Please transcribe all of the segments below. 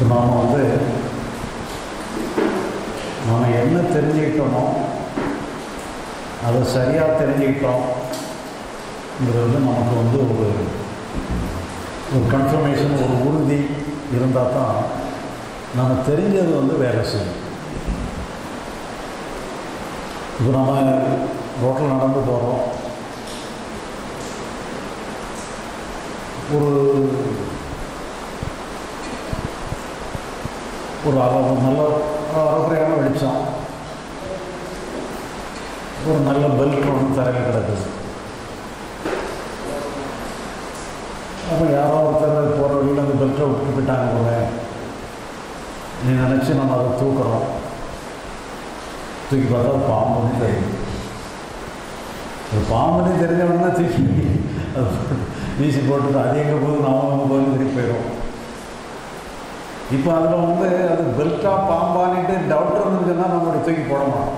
இப்போ நாம் வந்து நாம் என்ன தெரிஞ்சுக்கிட்டோமோ அதை சரியாக தெரிஞ்சுக்கிட்டோம்ங்கிறது வந்து நமக்கு வந்து ஒரு ஒரு கன்ஃபர்மேஷன் ஒரு உறுதி இருந்தால் தான் நம்ம தெரிஞ்சது வந்து வேலை செய்யும். இப்போ நம்ம ரோட்டில் நடந்து போகிறோம் ஒரு ஒரு அளவு நல்ல அறகுறையான வெளிச்சம். ஒரு நல்ல பெல்ட் ஒன்று தரையில் கிடக்குது அப்போ யாரோ ஒருத்தர் போகிற வழியில் அந்த பெல்ட்டை விட்டு போயிட்டாங்க போல. நீ நினச்சி நம்ம அதை தூக்குறோம். தூக்கி பார்த்தா பாம்புன்னு தெரியும். அது பாம்புன்னு தெரிஞ்ச உடனே தூக்கி அது வீசி போட்டு அது எங்கே போகுது? நாம அங்கே போய் திருப்பி போயிடும் இப்போ அதில் வந்து அது பெல்ட்டா பாம்பானிட்டு டவுட் இருந்துச்சுன்னா நம்மளுடைய தூக்கி போட மாட்டோம்.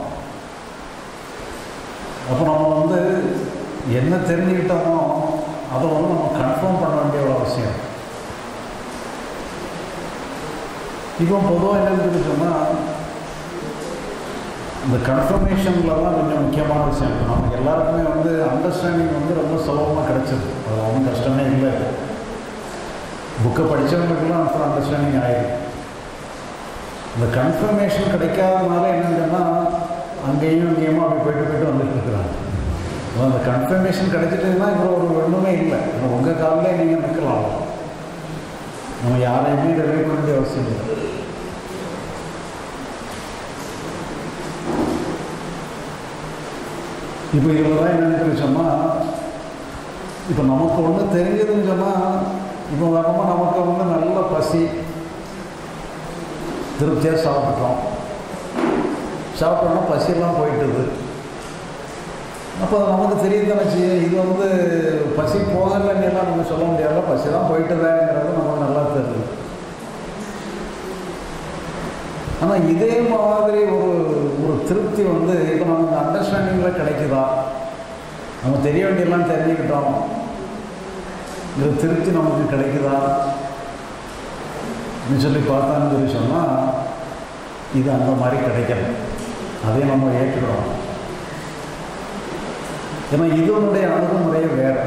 அப்போ நம்ம வந்து என்ன தெரிஞ்சுக்கிட்டோமோ அதை வந்து நம்ம கன்ஃபார்ம் பண்ண வேண்டிய ஒரு அவசியம். இப்போ பொதுவாக என்னன்னு சொன்னால் இந்த கன்ஃபர்மேஷனில் தான் கொஞ்சம் முக்கியமான விஷயம். நமக்கு எல்லாருக்குமே வந்து அண்டர்ஸ்டாண்டிங் வந்து ரொம்ப சுலபமாக கிடச்சிது அது ஒன்றும் கஷ்டமே இல்லை. புக்கை படித்தவங்களுக்குலாம் அப்புறம் அண்டர்ஸ்டாண்டிங் ஆயிடும் இந்த கன்ஃபர்மேஷன் கிடைக்காதனால என்னென்னா அங்கேயும் இங்கேயுமா அப்படி போயிட்டு போயிட்டு வந்துட்டு இருக்கிறாங்க. அந்த கன்ஃபர்மேஷன் கிடைச்சிட்டுன்னா இப்போ ஒரு ஒன்றுமே இல்லை. இப்போ உங்கள் காலில் நீங்கள் நிற்கலாம் நம்ம யாரையுமே ரிலே பண்ண வேண்டிய அவசியம் இல்லை. இப்போ இதில் என்னென்னு என்னன்னு சொன்னால் இப்போ நமக்கு ஒன்று தெரிஞ்சதுன்னு சொன்னால் இப்போ வரமா நமக்கு வந்து நல்ல பசி. திருப்தியாக சாப்பிட்டோம். சாப்பிட்டோம்னா பசியெல்லாம் போயிட்டுது. அப்போ நமக்கு தெரியும் இது வந்து பசி போகலைன்னு எல்லாம் நம்ம சொல்ல முடியாது பசி தான் போயிட்டுதாங்கிறது நமக்கு நல்லா தெரியுது. ஆனால் இதே மாதிரி ஒரு ஒரு திருப்தி வந்து இப்போ நமக்கு அண்டர்ஸ்டாண்டிங்கில் கிடைக்குதா? நம்ம தெரிய வேண்டியெல்லாம் தெரிஞ்சுக்கிட்டோம். இந்த திருப்தி நமக்கு கிடைக்குதா? சொல்லி பார்த்தான்னு சொல்லி சொன்னால் இது அந்த மாதிரி கிடைக்கல. அதே நம்ம ஏற்றுக்கிறோம். ஏன்னா இதனுடைய அணுகுமுறையே வேறு.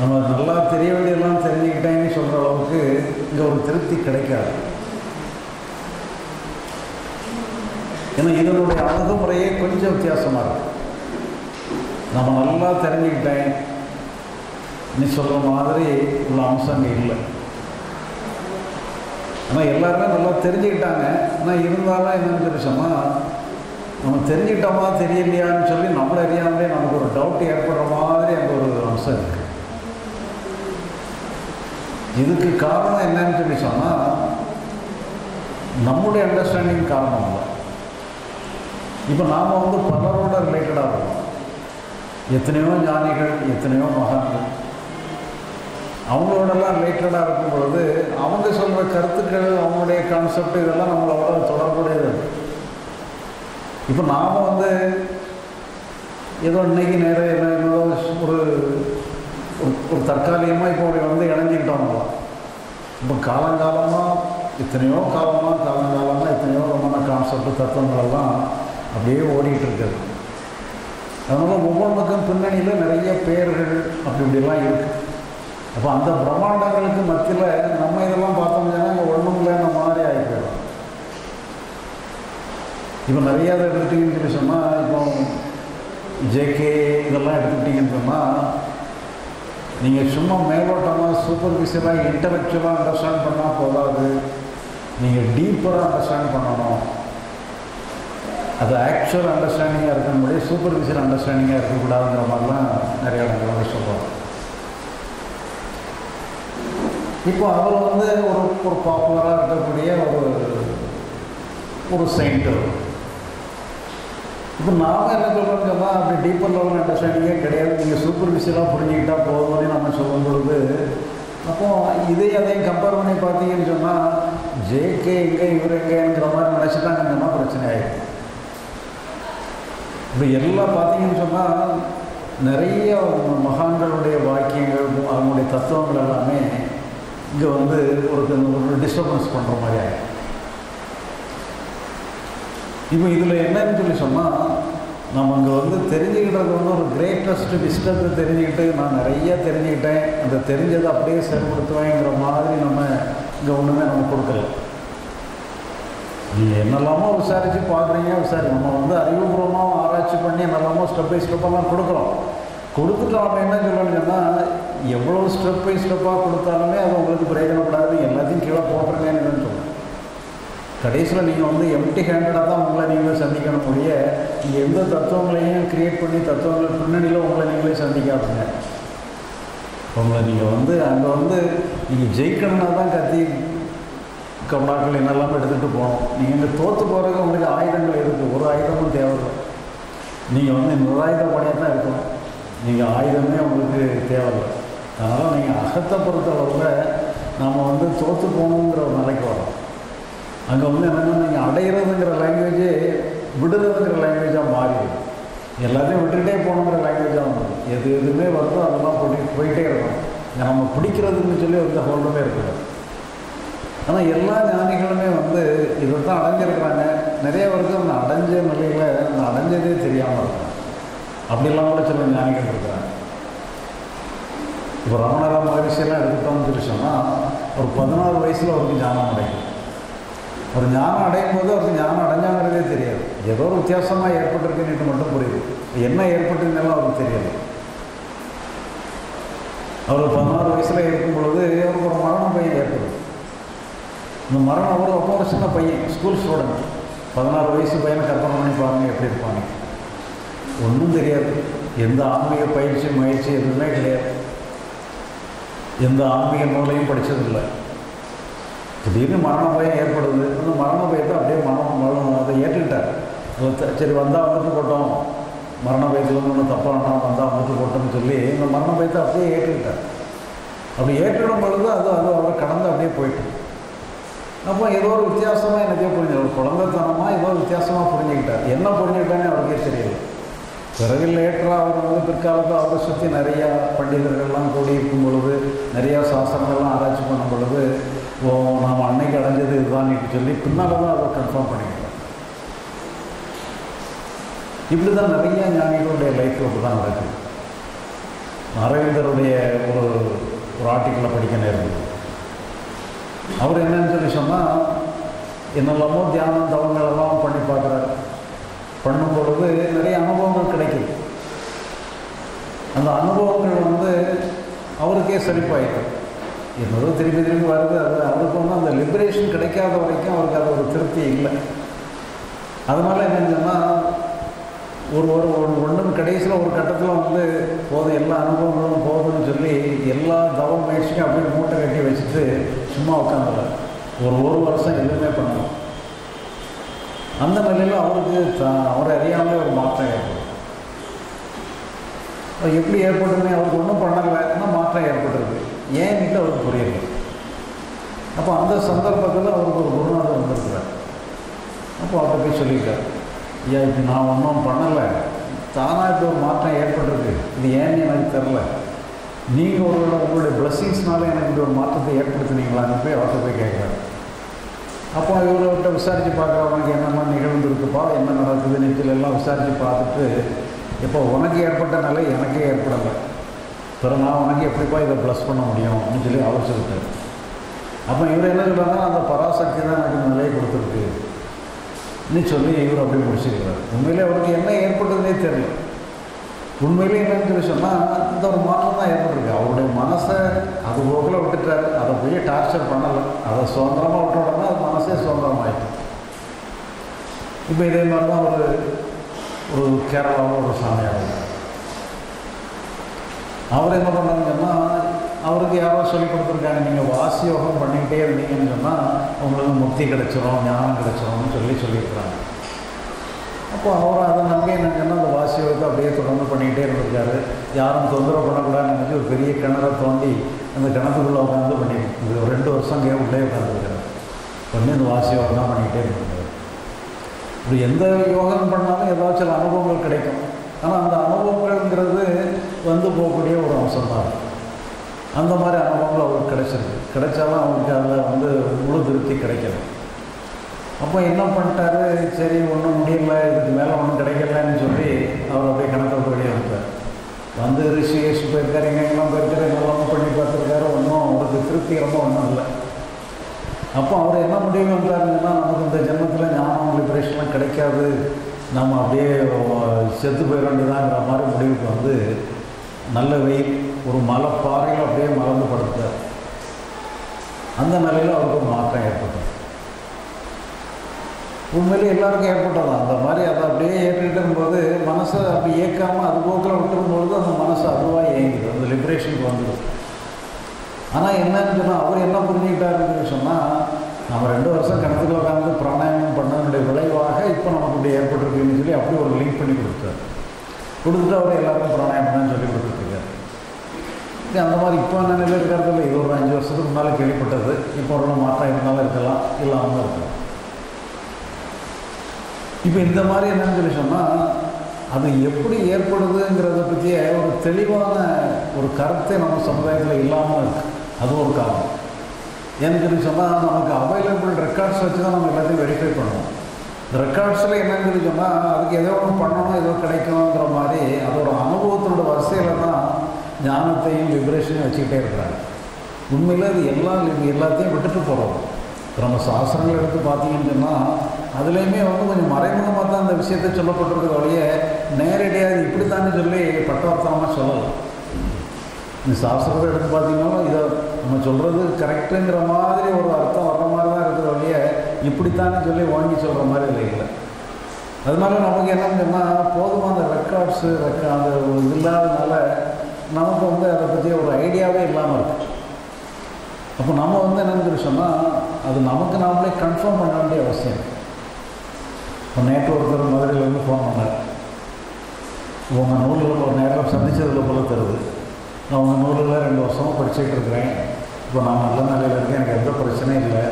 நம்ம நல்லா தெரிய வேண்டியதெல்லாம் தெரிஞ்சுக்கிட்டேன்னு சொல்கிற அளவுக்கு இங்கே ஒரு திருப்தி கிடைக்காது. ஏன்னா இதனுடைய அணுகுமுறையே கொஞ்சம் வித்தியாசமாக இருக்கு. நம்ம நல்லா தெரிஞ்சுக்கிட்டேன். நீ சொல்கிற மாதிரி உள்ள அம்சங்கள் இல்லை. ஆனால் எல்லாருமே நல்லா தெரிஞ்சுக்கிட்டாங்க. ஆனால் இருந்தாலும் என்னென்னு சொல்லி சொன்னால் நம்ம தெரிஞ்சுக்கிட்டோமா தெரியலையான்னு சொல்லி நம்மளை அறியாமலே நமக்கு ஒரு டவுட் ஏற்படுற மாதிரி அங்கே ஒரு அம்சம் இருக்குது இதுக்கு காரணம் என்னன்னு சொல்லி சொன்னால் நம்முடைய அண்டர்ஸ்டாண்டிங் காரணம் இல்லை. இப்போ நாம் வந்து பலரோட ரிலேட்டடாக இருக்கோம். எத்தனையோ ஞானிகள் எத்தனையோ மகான்கள். அவங்களோடலாம் ரிலேட்டடாக இருக்கும் பொழுது அவங்க சொல்கிற கருத்துக்கள் அவங்களுடைய கான்செப்ட் இதெல்லாம் நம்மளோட தொடர்புடையது. இப்போ நாம் வந்து ஏதோ இன்னைக்கு நேரம் என்ன ஏதோ ஒரு ஒரு தற்காலிகமாக இப்போ வந்து இணைஞ்சிக்கிட்டோம்லாம் இப்போ காலங்காலமாக எத்தனையோ காலமாக காலங்காலமாக எத்தனையோ விதமான கான்செப்ட் தத்துவங்களெல்லாம் அப்படியே ஓடிட்டு இருக்குது அதனால் ஒவ்வொன்றுக்கும் பின்னணியில் நிறைய பேர்கள் அப்படி இப்படிலாம் இருக்குது அப்போ அந்த பிரம்மாண்டங்களுக்கு மத்தியில் நம்ம இதெல்லாம் பார்த்தோம்னா ஒன்றும் இல்லைன்ற மாதிரி ஆகி போயிடும் இப்போ நிறைய இதை எடுத்துக்கிட்டீங்கன்னு சொல்லி சொன்னால் இப்போ ஜேகே இதெல்லாம் எடுத்துக்கிட்டீங்கன்னு சொன்னால் நீங்கள் சும்மா மேலோட்டமாக சூப்பர்ஃபிஷியலாக இன்டலெக்சுவலாக அண்டர்ஸ்டாண்ட் பண்ணால் போதாது. நீங்கள் டீப்பராக அண்டர்ஸ்டாண்ட் பண்ணணும். அது ஆக்சுவல் அண்டர்ஸ்டாண்டிங்காக இருக்கணும்படி சூப்பர்ஃபிஷியல் அண்டர்ஸ்டாண்டிங்காக இருக்கக்கூடாதுங்கிற மாதிரிலாம் நிறைய இடங்கள் சொல்கிறோம் இப்போ அவர் வந்து ஒரு ஒரு பாப்புலராக இருக்கக்கூடிய ஒரு ஒரு செயின்ட்டு இப்போ நாம் என்ன சொல்கிறோம்னு சொன்னால் அப்படி டீப்பர் லெவல் அண்டர்ஸ்டாண்டிங்கே கிடையாது. நீங்கள் சூப்பர்ஃபிஷியலாக புரிஞ்சுக்கிட்டால் போதும்னு நம்ம சொல்லும் பொழுது அப்போ இதே அதையும் கம்பேர் பண்ணி பார்த்தீங்கன்னு சொன்னால் ஜேகே எங்கே இவர் எங்கேங்கிற மாதிரி நினச்சிட்டாங்கன்னு சொன்னால் பிரச்சனை ஆகிடும் இப்போ எல்லாம் பார்த்தீங்கன்னு சொன்னால் நிறைய மகான்களுடைய வாக்கியங்கள் அவங்களுடைய தத்துவங்கள் எல்லாமே இங்கே வந்து ஒரு ஒரு டிஸ்டர்பன்ஸ் பண்ணுற மாதிரி ஆகிடும் இப்போ இதில் என்னன்னு சொல்லி சொன்னால் நம்ம அங்கே வந்து தெரிஞ்சுக்கிட்டது வந்து ஒரு கிரேட்டஸ்ட் விஸ்டத்தை தெரிஞ்சுக்கிட்டு நான் நிறைய தெரிஞ்சுக்கிட்டேன். அந்த தெரிஞ்சதை அப்படியே செயல்படுத்துவேங்கிற மாதிரி நம்ம இங்கே ஒன்றுமே நம்ம கொடுக்கல. நீங்கள் என்னெல்லாமோ விசாரித்து பார்க்குறீங்க விசாரி நம்ம வந்து அறிவுபூர்வமாக ஆராய்ச்சி பண்ணி என்னெல்லாமோ ஸ்டெப் பை ஸ்டெப்பெல்லாம் கொடுக்குறோம். கொடுத்துட்டோம் அவங்க என்ன சொல்லணும்னா எவ்வளோ ஸ்டெப் பை ஸ்டெப்பாக கொடுத்தாலுமே அது உங்களுக்கு பிரயோஜனப்படாது எல்லாத்தையும் கீழே போட்டுருங்கன்னு சொல்லணும் கடைசியில் நீங்கள் வந்து எம்டி ஹேண்டடாக தான் உங்களை நீங்களே சந்திக்கணும் முடிய நீங்கள் எந்த தத்துவங்களையும் கிரியேட் பண்ணி தத்துவங்கள் பின்னணியில் உங்களை நீங்களே சந்திக்காதுங்க. உங்களை நீங்கள் வந்து அங்கே வந்து நீங்கள் ஜெயிக்கணும்னா தான் கத்தி கபடாக்கள் என்னெல்லாம் எடுத்துகிட்டு போகணும். நீங்கள் இங்கே தோற்று போகிறதுக்கு உங்களுக்கு ஆயுதங்கள் இருக்குது ஒரு ஆயுதமும் தேவையில்லை. நீங்கள் வந்து நிராயுத பணியாக தான் இருக்கணும். நீங்கள் ஆயுதமே உங்களுக்கு தேவையில்லை. அதனால் நீங்கள் அகத்தை பொறுத்தளவில் நாம் வந்து தோற்று போகணுங்கிற ஒரு நிலைக்கு வரோம். அங்கே வந்து என்னென்னா நீங்கள் அடையிறதுங்கிற லாங்குவேஜே விடுறதுங்கிற லாங்குவேஜாக மாறிடும். எல்லாத்தையும் விட்டுக்கிட்டே போகணுங்கிற லாங்குவேஜாக வந்துடும். எது எதுவுமே வருதோ அதெல்லாம் போட்டு போயிட்டே இருக்கணும் நம்ம பிடிக்கிறதுன்னு சொல்லி வந்து ஹோல்டுமே இருக்குது. ஆனால் எல்லா ஞானிகளுமே வந்து இதை தான் அடைஞ்சிருக்கிறாங்க. நிறைய பேருக்கு அந்த அடைஞ்ச நிலையில் அந்த அடைஞ்சதே தெரியாமல் இருக்கும். அப்படிலாம் கூட சில ஞானிகள் இருக்கிறாங்க. இப்போ ரமணரா மகரிஷியெல்லாம் எடுத்துட்டோம்னு சொல்லி சொன்னால் ஒரு பதினாறு வயசில் அவருக்கு ஞானம் அடையும் ஒரு ஞானம் அடையும் போது அவருக்கு ஞானம் அடைஞ்சாங்கிறதே தெரியாது. ஏதோ ஒரு வித்தியாசமாக ஏற்பட்டிருக்குன்னு மட்டும் புரியுது. என்ன ஏற்பட்டுங்கலாம் அவருக்கு தெரியாது. அவர் பதினாறு வயசில் இருக்கும் பொழுது அவருக்கு ஒரு மரணம் பையன் ஏற்படுது இந்த மரணம் அவர் அப்போ ஒரு சின்ன பையன் ஸ்கூல் ஸ்டூடெண்ட் பதினாறு வயசு பையனை கற்பனை பண்ணி பாருங்க எப்படி இருப்பாங்க ஒன்றும் தெரியாது. எந்த ஆன்மீக பயிற்சி முயற்சி எதுவுமே கிடையாது. எந்த ஆன்மீக நூலையும் படித்ததில்லை திடீர்னு மரண பயம் ஏற்படுது. அந்த மரண பயத்தை அப்படியே மனம் மரணம் அதை ஏற்றுக்கிட்டார். சரி வந்தால் வந்துட்டு போட்டோம். மரண பயத்தில் ஒன்றும் தப்பாக வந்தால் வந்துட்டு போட்டோம்னு சொல்லி இந்த மரண பயத்தை அப்படியே ஏற்றுக்கிட்டார். அப்படி ஏற்றிடும் பொழுது அது அது அவரை கடந்து அப்படியே போயிட்டு. அப்போ ஏதோ ஒரு வித்தியாசமாக எனக்கே புரிஞ்சு ஒரு குழந்தைத்தனமாக ஏதோ ஒரு வித்தியாசமாக புரிஞ்சுக்கிட்டார். என்ன புரிஞ்சுக்கிட்டானே அவருக்கே தெரியல. பிறகு லேட்டராக அவர் வந்து பிற்காலத்தில் அவரை சுற்றி நிறையா பண்டிதர்கள்லாம் கூடியிருக்கும் பொழுது நிறையா சாஸ்திரங்கள்லாம் ஆராய்ச்சி பண்ணும் பொழுது ஓ நாம் அன்னைக்கு அடைஞ்சது இதுதான் சொல்லி பின்னால் தான் அதை கன்ஃபார்ம் பண்ணிக்கிறார் இப்படி தான் நிறைய ஞானிகளுடைய லைஃப் அப்படி தான் நடக்குது. அரவிந்தருடைய ஒரு ஒரு ஆர்டிக்கலை படிக்க நேரம் அவர் என்னன்னு சொல்லி சொன்னால் என்னெல்லாமோ தியானம் தவங்கள் எல்லாம் பண்ணி பார்க்குறாரு. பண்ணும் பொழுது நிறைய அனுபவங்கள் கிடைக்குது அந்த அனுபவங்கள் வந்து அவருக்கே செழிப்பாயிடும். என்னதோ திருப்பி திரும்பி வருது அது அவருக்கு வந்து அந்த லிபரேஷன் கிடைக்காத வரைக்கும் அவருக்கு அது ஒரு திருப்தி இல்லை. அதனால் என்னன்னு சொன்னால் ஒரு ஒரு ஒரு ஒன்றும் கடைசியில் ஒரு கட்டத்தில் வந்து போதும் எல்லா அனுபவங்களும் போதும்னு சொல்லி எல்லா தவ முயற்சியும் அப்படியே மூட்டை கட்டி வச்சுட்டு சும்மா உட்காந்துடுறாரு ஒரு ஒரு வருஷம் எதுவுமே பண்ணலாம் அந்த நிலையில் அவருக்கு அவரை அறியாமலே ஒரு மாற்றம் ஏற்படும் எப்படி ஏற்பட்டுமே அவருக்கு ஒன்றும் பண்ணலைன்னா மாற்றம் ஏற்பட்டுருக்கு. ஏன்னு அவருக்கு புரியல. அப்போ அந்த சந்தர்ப்பத்தில் அவருக்கு ஒரு குருநாதர் வந்திருக்கிறார். அப்போ அவரை போய் சொல்லியிருக்கார். ஐயா இப்போ நான் ஒன்றும் பண்ணலை. தானாக இப்போ ஒரு மாற்றம் ஏற்பட்டிருக்கு. இது ஏன்னு எனக்கு தெரில நீங்கள் ஒரு உங்களுடைய பிளஸ்ஸிங்ஸ்னால எனக்கு இப்படி ஒரு மாற்றத்தை ஏற்படுத்தினீங்களான்னு போய் அவர்கிட்ட போய் கேட்குறாரு. அப்போ இவர்கிட்ட விசாரித்து பார்க்குறவனுக்கு என்னென்ன நிகழ்ந்துருக்குப்பா என்ன நடக்குது நீச்சல் எல்லாம் விசாரித்து பார்த்துட்டு இப்போ உனக்கு ஏற்பட்ட நிலை எனக்கே ஏற்படலை. பிறகு நான் உனக்கு எப்படிப்பா இதை ப்ளஸ் பண்ண முடியும் அப்படின்னு சொல்லி அவர் அப்போ இவர் என்ன சொல்கிறாங்கன்னா அந்த பராசக்தி தான் எனக்கு இந்த நிலையை கொடுத்துருக்கு. நீ சொல்லி இவர் அப்படி முடிச்சிருக்கிறார் உண்மையிலே அவருக்கு என்ன ஏற்பட்டதுனே தெரியல. உண்மையிலே என்னன்னு சொல்லி சொன்னால் இந்த ஒரு மாற்றம் தான் ஏற்பட்டிருக்கு. அவருடைய மனசை அது போக்கில் விட்டுட்டார். அதை போய் டார்ச்சர் பண்ணலை. அதை சுதந்திரமாக விட்ட உடனே அது மனசே இப்போ இதே மாதிரி தான் ஒரு ஒரு கேரளாவில் ஒரு சாமியார் அவர் என்ன பண்ணாங்கன்னா அவருக்கு யாரோ சொல்லி கொடுத்துருக்காங்க நீங்கள் வாசி யோகம் பண்ணிக்கிட்டே இருந்தீங்கன்னு சொன்னால் உங்களுக்கு முக்தி கிடைச்சிரும் ஞானம் கிடைச்சிரும்னு சொல்லி சொல்லியிருக்கிறாங்க அப்போ அவர் அதை நம்பி என்னங்கன்னா அந்த வாசி யோகத்தை அப்படியே தொடர்ந்து பண்ணிக்கிட்டே இருந்திருக்காரு யாரும் தொந்தரவு பண்ணக்கூடாதுன்னு நினச்சி ஒரு பெரிய கிணறை தோண்டி அந்த கிணத்துக்குள்ளே உட்காந்து பண்ணி ரெண்டு வருஷம் அங்கேயே உள்ளே உட்காந்துருக்காரு ஒன்று இந்த வாசி யோகம் தான் பண்ணிக்கிட்டே இருந்திருக்காரு இப்படி எந்த யோகம் பண்ணாலும் ஏதாச்சும் சில அனுபவங்கள் கிடைக்கும். ஆனால் அந்த அனுபவங்கள்ங்கிறது வந்து போகக்கூடிய ஒரு அம்சம் தான் அந்த மாதிரி அனுபவங்கள் அவருக்கு கிடைச்சிருக்கு. கிடைச்சாலும் அவருக்கு அதில் வந்து முழு திருப்தி கிடைக்கல. அப்போ என்ன பண்ணிட்டாரு? சரி ஒன்றும் முடியல இதுக்கு மேலே ஒன்றும் கிடைக்கலன்னு சொல்லி அவர் அப்படியே கணக்கை விட்டு வெளியே வந்து ரிஷிகேஷ் போயிருக்காரு எங்கெங்கெல்லாம் போயிருக்காரு எங்கெல்லாம் பண்ணி பார்த்துருக்காரு ஒன்றும் அவருக்கு திருப்திகரமாக ஒன்றும் இல்லை. அப்போ அவர் என்ன முடிவு வந்தாருங்கன்னா நமக்கு இந்த ஜென்மத்தில் ஞானம் லிபரேஷன்லாம் கிடைக்காது. நம்ம அப்படியே செத்து போயிட வேண்டியதாங்கிற மாதிரி முடிவுக்கு வந்து நல்ல வெயில் ஒரு மலை பாறையில் அப்படியே மறந்து படுத்தார். அந்த நிலையில் அவருக்கு ஒரு மாற்றம் ஏற்பட்டது. உண்மையிலே எல்லாருக்கும் ஏற்பட்டதான் அந்த மாதிரி அதை அப்படியே ஏற்றிட்டு இருக்கும்போது மனசை அப்படி ஏற்காமல் அது போக்கில் விட்டுரும்பொழுது அந்த மனசு அதுவாக இயங்கிது. அந்த லிபரேஷனுக்கு வந்துடும் ஆனால் என்னன்னு சொன்னால் அவர் என்ன புரிஞ்சுக்கிட்டாருன்னு சொன்னால் நம்ம ரெண்டு வருஷம் கணத்தில் உட்காந்து பிராணாயாமம் பண்ணதனுடைய விளைவாக இப்போ நமக்கு இப்படி ஏற்பட்டிருக்குன்னு சொல்லி அப்படி ஒரு லிங்க் பண்ணி கொடுத்தாரு. கொடுத்துட்டு அவர் எல்லாருக்கும் பிராணாயாமம் தான் சொல்லி கொடுத்துருக்காரு. அந்த மாதிரி இப்போ நிலையில் இருக்கிறது இல்லை இது ஒரு அஞ்சு வருஷத்துக்கு முன்னால் கேள்விப்பட்டது. இப்போ ஒரு மாற்றம் இருந்தாலும் இருக்கலாம் இல்லாமல் இருக்கலாம். இப்போ இந்த மாதிரி என்னன்னு சொல்லி சொன்னால் அது எப்படி ஏற்படுதுங்கிறத பற்றிய ஒரு தெளிவான ஒரு கருத்தை நம்ம சமுதாயத்தில் இல்லாமல் இருக்குது அது ஒரு காரணம். ஏன்னு சொல்லி சொன்னால் நமக்கு அவைலபிள் ரெக்கார்ட்ஸ் வச்சு தான் நம்ம எல்லாத்தையும் வெரிஃபை பண்ணுவோம். இந்த ரெக்கார்ட்ஸில் என்னன்னு சொல்லி சொன்னால் அதுக்கு ஏதோ ஒன்று பண்ணணும் ஏதோ கிடைக்கணுங்கிற மாதிரி அதோட அனுபவத்தோட வரிசையில் தான் ஞானத்தையும் லிபரேஷனையும் வச்சுக்கிட்டே இருக்கிறாங்க. உண்மையில் அது எல்லா எல்லாத்தையும் விட்டுட்டு போகிறோம் இப்போ நம்ம சாஸ்திரங்கள் எடுத்து பார்த்தீங்கன்னு சொன்னால் அதுலேயுமே வந்து கொஞ்சம் மறைமுகமாக தான் அந்த விஷயத்தை சொல்லப்பட்டிருக்க வழிய நேரடியாக இது இப்படித்தானே சொல்லி பட்டவர்த்தமாக சொல்லலாம் இந்த சாஸ்திரத்தை எடுத்து பார்த்தீங்கன்னா இதை நம்ம சொல்கிறது கரெக்டுங்கிற மாதிரி ஒரு அர்த்தம் வர்ற மாதிரி தான் இருக்கிற வழிய இப்படித்தானே சொல்லி வாங்கி சொல்கிற மாதிரி இல்லைங்களா அதனால நமக்கு என்னன்னு சொன்னால் போதுமான ரெக்கார்ட்ஸு ரெக்கா அந்த இல்லாததுனால நமக்கு வந்து அதை பற்றி ஒரு ஐடியாவே இல்லாமல் இருக்கு. அப்போ நம்ம வந்து என்னன்னு சொன்னால் அது நமக்கு நாமளே கன்ஃபார்ம் பண்ண வேண்டிய அவசியம் இப்போ நேற்று ஒருத்தர் மதுரையிலேருந்து ஃபோன் பண்ணார். உங்கள் நூலில் ஒரு நேரம் சந்தித்ததில் போல தருது நான் உங்கள் நூலில் ரெண்டு வருஷமாக படிச்சுட்டு இருக்கிறேன். இப்போ நான் நல்ல நிலையில் இருக்கேன். எனக்கு எந்த பிரச்சனையும் இல்லை.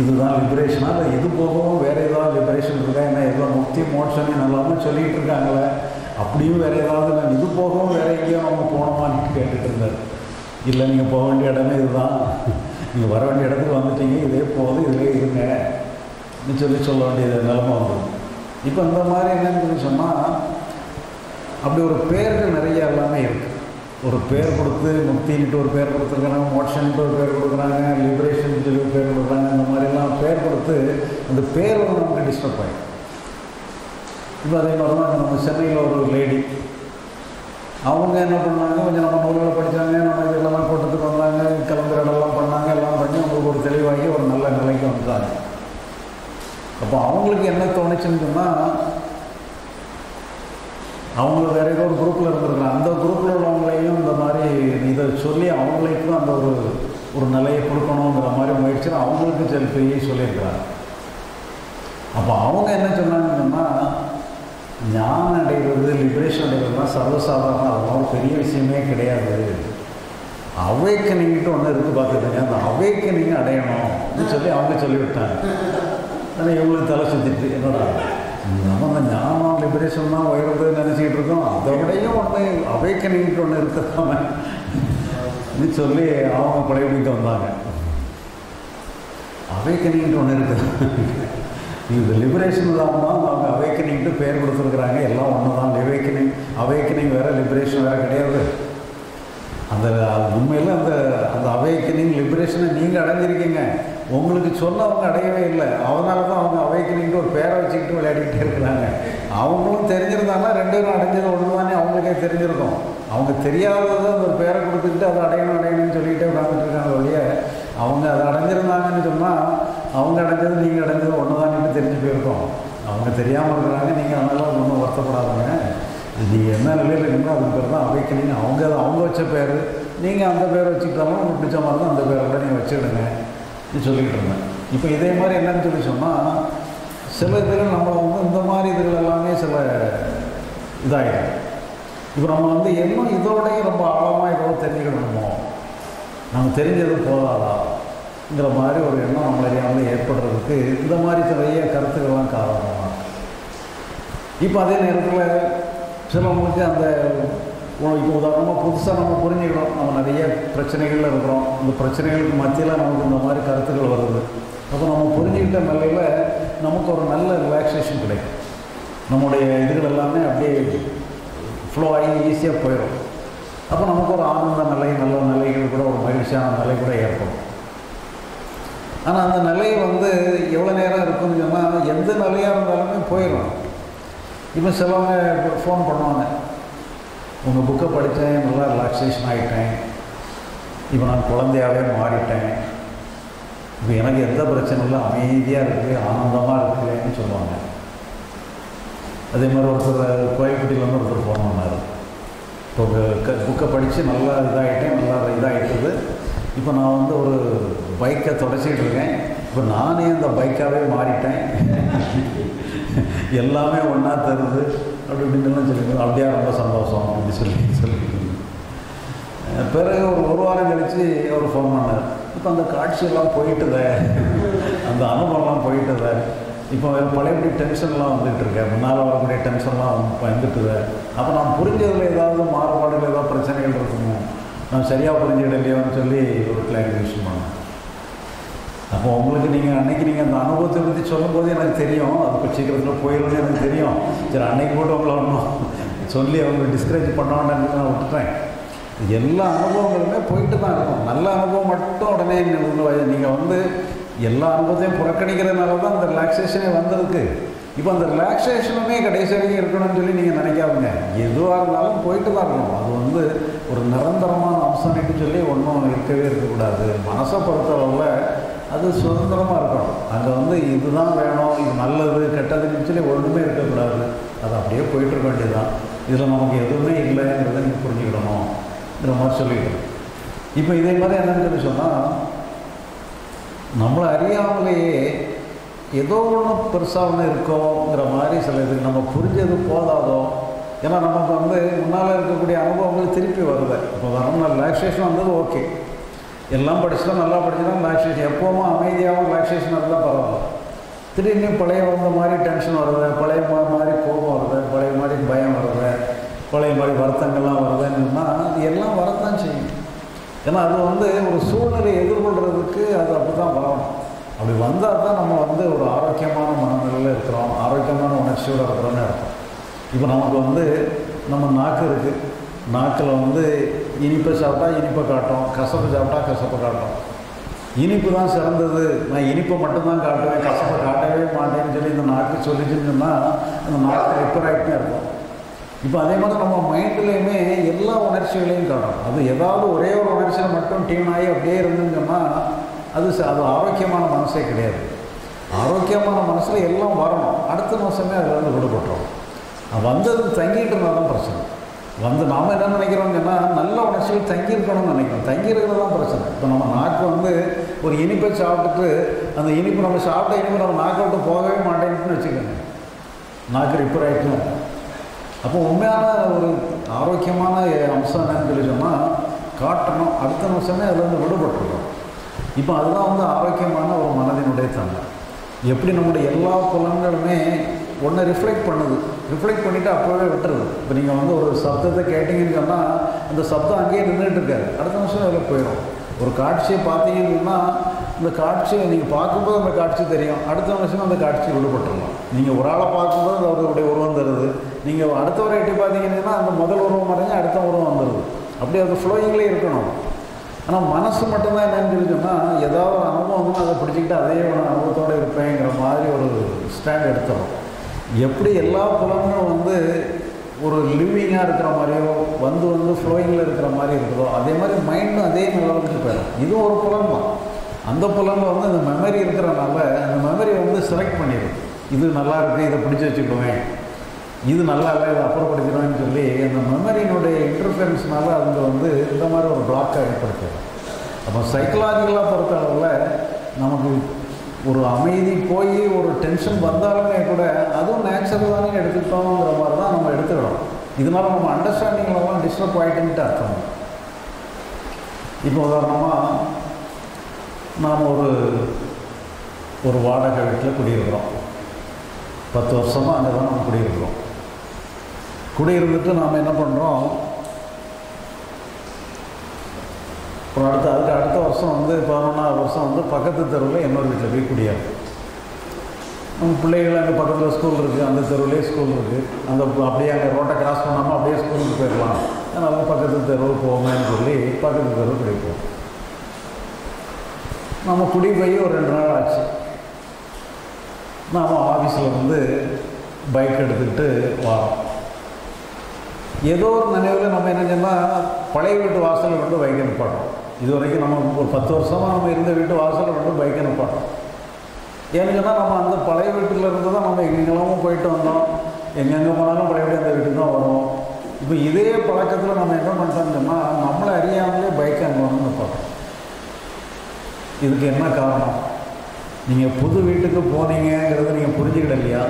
இதுதான் லிபரேஷனாக இல்லை இது போகவும் வேறு ஏதாவது லிபரேஷன் இருக்கா? என்ன ஏதோ முக்தி மோட்சம் நல்லாமல் சொல்லிகிட்டு இருக்காங்களே. அப்படியும் வேறு ஏதாவது நான் இது போகவும் வேறு எங்கேயோ அவங்க போனோமான்னு கேட்டுட்டு இருந்தார் இல்லை நீங்கள் போக வேண்டிய இடமே இதுதான். நீங்கள் வர வேண்டிய இடத்துக்கு வந்துட்டீங்க. இதே போகுது இதிலே இருங்க. சொல்லி சொல்ல வேண்டியது நிலமை வந்துடும். இப்போ இந்த மாதிரி என்னன்னு சொன்னால் அப்படி ஒரு பேர்கள் நிறைய எல்லாமே இருக்குது ஒரு பேர் கொடுத்து முக்தின்ட்டு ஒரு பேர் கொடுத்துருக்காங்க மோஷன்ட்டு ஒரு பேர் கொடுக்குறாங்க லிபரேஷன் சொல்லி ஒரு பேர் கொடுக்குறாங்க இந்த மாதிரிலாம் பேர் கொடுத்து அந்த பேர் வந்து நமக்கு டிஸ்டர்ப் ஆகிடும் இப்போ அதே மாதிரி தான் நம்ம சென்னையில் ஒரு லேடி அவங்க என்ன பண்ணாங்க? கொஞ்சம் நம்ம நூல்களை படித்தாங்க நம்ம இதெல்லாம் கூட்டத்துக்கு வந்தாங்க கலந்துரடெல்லாம் பண்ணாங்க எல்லாம் பண்ணி அவங்களுக்கு ஒரு தெளிவாகி ஒரு நல்ல நிலைக்கு வந்துட்டாங்க. அப்போ அவங்களுக்கு என்ன தோணுச்சுன்னு சொன்னால் அவங்க வேற ஏதோ ஒரு குரூப்பில் இருந்திருக்கலாம். அந்த குரூப்பில் உள்ளவங்களையும் இந்த மாதிரி இதை சொல்லி அவங்களுக்கும் அந்த ஒரு ஒரு நிலையை கொடுக்கணுங்கிற மாதிரி முயற்சி அவங்களுக்கு செல்ஃபி சொல்லியிருக்கிறாங்க. அப்போ அவங்க என்ன சொன்னாங்கன்னா ஞானம் அடைகிறது லிபரேஷன் அடைகிறதுலாம் சர்வசாதாரணம் அதெல்லாம் ஒரு பெரிய விஷயமே கிடையாது. அவேக்கனிங்கிட்டு ஒன்று இருக்குது பார்த்துக்கோங்க அந்த அவேக்கனிங் அடையணும்னு சொல்லி அவங்க சொல்லிவிட்டாங்க. ஆனால் இவங்களுக்கு தலை சுற்றிட்டு என்னடா? நம்ம அந்த ஞானம் லிபரேஷன் தான் உயர்றதுன்னு நினச்சிக்கிட்டு இருக்கோம். அதை விடையும் ஒன்று அவேக்கனிங்கிட்டு ஒன்று இருக்குதாம சொல்லி அவங்க படையெடுத்து வந்தாங்க. அவேக்கனிங்கிட்டு ஒன்று இருக்குது இது லிபரேஷன் இல்லாமல் தான் அவங்க அவேக்கனிங்ட்டு பேர் கொடுத்துருக்குறாங்க. எல்லாம் ஒன்று தான் லிவேக்கனிங் அவேக்கனிங் வேறு லிபரேஷன் வேறு கிடையாது. அந்த உண்மையில் அந்த அந்த அவேக்கனிங் லிபரேஷனை நீங்கள் அடைஞ்சிருக்கீங்க. உங்களுக்கு சொன்ன அவங்க அடையவே இல்லை. அதனால தான் அவங்க அவேக்கனிங்ட்டு ஒரு பேரை வச்சுக்கிட்டு விளையாடிக்கிட்டே இருக்கிறாங்க. அவங்களும் தெரிஞ்சிருந்தாங்கன்னா ரெண்டு பேரும் அடைஞ்சது ஒன்று தானே அவங்களுக்கே தெரிஞ்சிருக்கும். அவங்க தெரியாததை அந்த பேரை கொடுத்துக்கிட்டு அதை அடையணும் அடையணும்னு சொல்லிக்கிட்டே உட்காந்துட்டு இருக்காங்க ஒழிய அவங்க அதை அடைஞ்சிருந்தாங்கன்னு சொன்னால் அவங்க அடைஞ்சது நீங்கள் அடைஞ்சது ஒன்று தானேன்னு தெரிஞ்சு போயிருக்கோம். அவங்க தெரியாமல் இருக்கிறாங்க நீங்கள் அதனால ஒன்றும் வருத்தப்படாதுங்க. நீங்கள் என்ன நிலையில் இருக்கீங்களோ அதுக்கு பேர் தான் அவைக்கலிங்க அவங்க அதை அவங்க வச்ச பேர் நீங்கள் அந்த பேரை வச்சுக்கிட்டாலும் உங்களுக்கு பிடிச்ச மாதிரி தான் அந்த பேரை கூட நீங்கள் வச்சுக்கிடுங்க. சொல்லிக்கிட்டு இருந்தேன். இப்போ இதே மாதிரி என்னன்னு சொல்லி சொன்னால் சில இதில் நம்ம வந்து இந்த மாதிரி இதில் எல்லாமே சில இதாகிடும் இப்போ நம்ம வந்து இன்னும் இதோடய ரொம்ப ஆழமாக இதோட தெரிஞ்சுக்கணுமோ நம்ம தெரிஞ்சது போதாதாங்கிற மாதிரி ஒரு எண்ணம் நம்ம அறியாமல் ஏற்படுறதுக்கு இந்த மாதிரி நிறைய கருத்துக்கள்லாம் காரணமாக இப்போ அதே நேரத்தில் சிலவங்களுக்கு அந்த இப்போ உதாரணமாக புதுசாக நம்ம புரிஞ்சுக்கிறோம். நம்ம நிறைய பிரச்சனைகளில் இருக்கிறோம். இந்த பிரச்சனைகளுக்கு மத்தியில் நமக்கு இந்த மாதிரி கருத்துக்கள் வருது. அப்போ நம்ம புரிஞ்சுக்கிட்ட நிலையில் நமக்கு ஒரு நல்ல ரிலாக்ஸேஷன் கிடைக்கும். நம்முடைய இதுகள் எல்லாமே அப்படியே ஃப்ளோ ஆகி ஈஸியாக போயிடும். அப்போ நமக்கு ஒரு ஆனந்த நிலை நல்ல நிலைகள் கூட ஒரு மகிழ்ச்சியான நிலை கூட ஏற்படும். ஆனால் அந்த நிலை வந்து எவ்வளோ நேரம் இருக்குன்னு சொன்னால் எந்த நிலையாக இருந்தாலுமே போயிடும் இப்போ சிலவங்க ஃபோன் பண்ணுவாங்க. உங்கள் புக்கை படித்தேன் நல்லா ரிலாக்ஸேஷன் ஆகிட்டேன் இப்போ நான் குழந்தையாகவே மாறிட்டேன். இப்போ எனக்கு எந்த பிரச்சனையும் இல்லை அமைதியாக இருக்குது ஆனந்தமாக இருக்குதுன்னு சொல்லுவாங்க. அதே மாதிரி ஒருத்தர் கோயில்பட்டியில் வந்து ஒருத்தர் ஃபோன் பண்ணார். இப்போ க புக்கை படித்து நல்லா இதாகிட்டேன் நல்லா இதாகிட்டது இப்போ நான் வந்து ஒரு பைக்கை தொடச்சிக்கிட்டு இருக்கேன். இப்போ நானே அந்த பைக்காகவே மாறிட்டேன். எல்லாமே ஒன்றா தருது அப்படி இப்படின்னுலாம் சொல்லி அப்படியே ரொம்ப சந்தோஷம் அப்படி சொல்லி சொல்லிக்கிட்டு பிறகு ஒரு ஒரு வாரம் கழித்து அவர் ஃபோன் பண்ணார். இப்போ அந்த காட்சியெல்லாம் போயிட்டுதே. அந்த அனுபவம்லாம் போயிட்டுதே. இப்போ பழையபடி டென்ஷன்லாம் வந்துகிட்டு இருக்கேன் முன்னால் வரக்கூடிய டென்ஷன்லாம் இப்போ அப்போ நான் புரிஞ்சதில் ஏதாவது மாறுபாடுகள் ஏதாவது பிரச்சனைகள் இருக்குமோ? நான் சரியாக புரிஞ்சுக்கிடலையோன்னு சொல்லி ஒரு கிளாரிஃபிகேஷன் பண்ணேன். அப்போ உங்களுக்கு நீங்கள் அன்னைக்கு நீங்கள் அந்த அனுபவத்தை பற்றி சொல்லும்போது எனக்கு தெரியும். அது இப்போ சீக்கிரத்தில் போயிடும்னு எனக்கு தெரியும். சரி அன்னைக்கு கூட உங்களை ஒன்றும் சொல்லி அவங்க டிஸ்கரேஜ் பண்ண வேண்டாம்னு நான் விட்டுட்டேன். எல்லா அனுபவங்களுமே போயிட்டு தான் இருக்கும். நல்ல அனுபவம் மட்டும் உடனே நீங்கள் வந்து எல்லா அனுபவத்தையும் புறக்கணிக்கிறதுனால தான் அந்த ரிலாக்ஸேஷனே வந்திருக்கு. இப்போ அந்த ரிலாக்ஸேஷனுமே கடைசி வரைக்கும் இருக்கணும்னு சொல்லி நீங்கள் நினைக்காதுங்க. எதுவாக இருந்தாலும் போயிட்டு தான் இருக்கணும். அது வந்து ஒரு நிரந்தரமான அம்சம்னு சொல்லி ஒன்றும் இருக்கவே இருக்கக்கூடாது. மனசை பொறுத்தளவில் அது சுதந்திரமாக இருக்கணும். அங்கே வந்து இதுதான் வேணும் இது நல்லது கெட்டதுன்னு சொல்லி ஒன்றுமே இருக்கக்கூடாது. அது அப்படியே போயிட்டுருக்க வேண்டியதுதான். இதில் நமக்கு எதுவுமே இல்லைங்கிறத நீங்கள் புரிஞ்சுக்கிடணுங்கிற மாதிரி சொல்லிக்கணும் இப்போ இதே மாதிரி என்னன்னு சொல்லி சொன்னால் நம்மளை அறியாமலேயே ஏதோ ஒன்று பெருசாக ஒன்று இருக்கோங்கிற மாதிரி சில இது நம்ம புரிஞ்சது போதாதோ ஏன்னா நமக்கு வந்து முன்னால் இருக்கக்கூடிய அனுபவங்கள் திருப்பி வருது. இப்போ வரணும் ரிலாக்ஸேஷன் வந்தது ஓகே எல்லாம் படிச்சுட்டா நல்லா படிச்சுட்டா ரிலாக்ஸேஷன் எப்போவும் அமைதியாகவும் ரிலாக்ஸேஷன் இருந்தால் பரவாயில்ல. திடீர்னு பழைய வந்த மாதிரி டென்ஷன் வருது பழைய மாதிரி கோபம் வருது பழைய மாதிரி பயம் வருது பழைய மாதிரி வருத்தங்கள்லாம் வருதுன்னா அது எல்லாம் வரத்தான் செய்யும். ஏன்னா அது வந்து ஒரு சூழ்நிலையை எதிர்கொள்கிறதுக்கு அது அப்படி தான் வரணும் அப்படி வந்தால் தான் நம்ம வந்து ஒரு ஆரோக்கியமான மனநிலையில் இருக்கிறோம். ஆரோக்கியமான உணர்ச்சியோடு இருக்கிறோன்னு அர்த்தம். இப்போ நமக்கு வந்து நம்ம நாக்கு இருக்குது நாக்கில் வந்து இனிப்பை சாப்பிட்டா இனிப்பை காட்டும். கசப்பு சாப்பிட்டா கசப்பை காட்டும். இனிப்பு தான் சிறந்தது. நான் இனிப்பை மட்டும்தான் காட்டுவேன். கசப்பை காட்டவே மாட்டேன்னு சொல்லி இந்த நாக்கு சொல்லிச்சுன்னு சொன்னால் அந்த நாக்கு ரிப்பேர் ஆகிட்டே இருக்கும். இப்போ அதே மாதிரி நம்ம மைண்ட்லேயுமே எல்லா உணர்ச்சிகளையும் காட்டும். அது ஏதாவது ஒரே ஒரு உணர்ச்சியில் மட்டும் டியூன் ஆகி அப்படியே இருந்துன்னு சொன்னால் அது அது ஆரோக்கியமான மனசே கிடையாது. ஆரோக்கியமான மனசில் எல்லாம் வரணும். அடுத்த மாதமே அதில் வந்து விடுபட்டுரும். வந்தது தங்கிட்டு இருந்தால் தான் பிரச்சனை. வந்து நாம் என்ன நினைக்கிறோம்னு சொன்னால் நல்ல உணர்ச்சியில் தங்கியிருக்கணும்னு நினைக்கிறோம். தங்கியிருக்கிறது தான் பிரச்சனை. இப்போ நம்ம நாக்கு வந்து ஒரு இனிப்பை சாப்பிட்டுட்டு அந்த இனிப்பு நம்ம சாப்பிட்ட இனிப்பு நம்ம நாக்கை விட்டு போகவே மாட்டேங்குன்னு வச்சுக்கோங்க. நாக்கு ரிப்பேர் ஆகிட்டுன்னு அப்போ உண்மையான ஒரு ஆரோக்கியமான அம்சம் என்னன்னு சொல்லி சொன்னால் காட்டணும். அடுத்த நிமிஷமே அதுலேருந்து விடுபட்டுருக்கோம். இப்போ அதுதான் வந்து ஆரோக்கியமான ஒரு மனதினுடைய தன்மை. எப்படி நம்முடைய எல்லா புலன்களுமே ஒன்று ரிஃப்ளெக்ட் பண்ணுது. ரிஃப்ளெக்ட் பண்ணிவிட்டு அப்போவே விட்டுருது. இப்போ நீங்கள் வந்து ஒரு சப்தத்தை கேட்டிங்கன்னு சொன்னால் அந்த சப்தம் அங்கேயே நின்றுட்டு இருக்காரு அடுத்த நிமிஷம் அதில் போயிடும் ஒரு காட்சியை பார்த்தீங்கன்னா இந்த காட்சியை நீங்கள் பார்க்கும்போது அந்த காட்சி தெரியும். அடுத்த நிமிஷம் அந்த காட்சி விடுபட்டுருவோம் நீங்கள் ஒரு ஆளை பார்க்கும்போது அது அவருடைய உருவம் தருது. நீங்கள் அடுத்தவரை எட்டி பார்த்தீங்கன்னா அந்த முதல் உருவம் மறைஞ்சு அடுத்த உருவம் வந்துடுது அப்படி அது ஃப்ளோயிங்லேயே இருக்கணும். ஆனால் மனசு மட்டும்தான் என்னன்னு சொல்லி சொன்னால் ஏதாவது ஒரு அனுபவம் வந்து அதை பிடிச்சிக்கிட்டு அதே ஒரு அனுபவத்தோடு இருப்பேங்கிற மாதிரி ஒரு ஸ்டாண்ட் எடுத்துடும் எப்படி எல்லா புலன்களும் வந்து ஒரு லிவிங்காக இருக்கிற மாதிரியோ வந்து வந்து ஃப்ளோயிங்கில் இருக்கிற மாதிரி இருக்குதோ அதே மாதிரி மைண்டும் அதே நிலவுக்கு போயிடும். இது ஒரு புலன் தான். அந்த புலனில் வந்து அந்த மெமரி இருக்கிறனால அந்த மெமரியை வந்து செலக்ட் பண்ணிடும். இது நல்லா இருக்குது இதை பிடிச்சி வச்சுக்குவேன் இது நல்லா இல்லை இதை அப்புறப்படுத்திடுவேன்னு சொல்லி அந்த மெமரியினுடைய இன்டர்ஃபரன்ஸ்னால அதுங்க வந்து இந்த மாதிரி ஒரு பிளாக்கை ஏற்படுத்திடும் அப்போ சைக்கலாஜிக்கலாக பொறுத்த அளவில் நமக்கு ஒரு அமைதி போய் ஒரு டென்ஷன் வந்தாலுமே கூட அதுவும் நேச்சுரல் தானே எடுத்துக்கிட்டோங்கிற மாதிரி தான் நம்ம எடுத்துக்கிறோம் இதனால் நம்ம அண்டர்ஸ்டாண்டிங்லலாம் டிஸ்டர்ப் ஆகிட்டுன்ட்டு அர்த்தம். இப்போ உதாரணமாக நாம் ஒரு ஒரு வாடகை வீட்டில் குடியிருக்கிறோம். பத்து வருஷமாக அங்கே தான் நம்ம குடியிருக்கிறோம். குடியிருந்துட்டு நாம் என்ன பண்ணுறோம் அப்புறம் அடுத்து அதுக்கு வருஷம் வந்து பதினொன்றாவது வருஷம் வந்து பக்கத்து தெருவில் இன்னொரு வீட்டில் போய் குடியாது. நம்ம பிள்ளைகள் அங்கே பக்கத்தில் ஸ்கூல் இருக்குது அந்த தெருவுலேயே ஸ்கூல் இருக்குது அந்த அப்படியே அங்கே ரோட்டை கிராஸ் பண்ணாமல் அப்படியே ஸ்கூலுக்கு போயிடலாம் அதனால் பக்கத்து தெருவுக்கு போவோமேன்னு சொல்லி பக்கத்து தெருவு கிடைப்போம். நம்ம குடி போய் ஒரு ரெண்டு நாள் ஆச்சு. நாம் ஆஃபீஸில் வந்து பைக் எடுத்துக்கிட்டு வரோம். ஏதோ ஒரு நினைவில் நம்ம என்ன சொன்னால் பழைய வீட்டு வாசலில் கொண்டு பைக் நிப்பாட்டோம் இது வரைக்கும் நம்ம ஒரு பத்து வருஷமாக நம்ம இருந்த வீட்டு வாசலில் மட்டும் பைக்கை நிப்பாட்டோம் ஏன்னு சொன்னால் நம்ம அந்த பழைய வீட்டில் இருந்து தான் நம்ம எங்கெங்கெல்லாமும் போயிட்டு வந்தோம். எங்கெங்கே போனாலும் பழையபடி அந்த வீட்டுக்கு தான் வரும் இப்போ இதே பழக்கத்தில் நம்ம என்ன பண்ணிட்டோம்னு சொன்னால் நம்மளை அறியாமலே பைக்கை அங்கே வந்து நிப்பாட்டோம். இதுக்கு என்ன காரணம்? நீங்கள் புது வீட்டுக்கு போனீங்கிறத நீங்கள் புரிஞ்சுக்கிடலையா